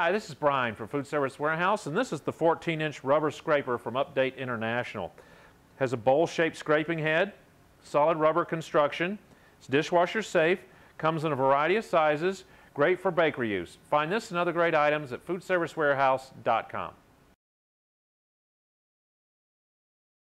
Hi, this is Brian from Food Service Warehouse, and this is the 14-inch rubber scraper from Update International. Has a bowl-shaped scraping head, solid rubber construction, it's dishwasher safe, comes in a variety of sizes, great for bakery use. Find this and other great items at foodservicewarehouse.com.